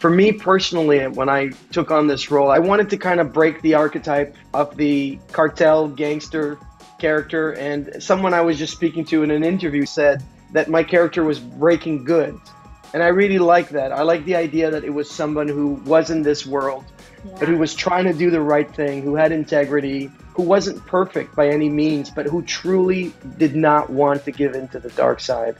for me personally, when I took on this role, I wanted to kind of break the archetype of the cartel gangster character. And someone I was just speaking to in an interview said that my character was breaking good. And I really like that. I like the idea that it was someone who was in this world, yeah. but who was trying to do the right thing, who had integrity, who wasn't perfect by any means, but who truly did not want to give in to the dark side.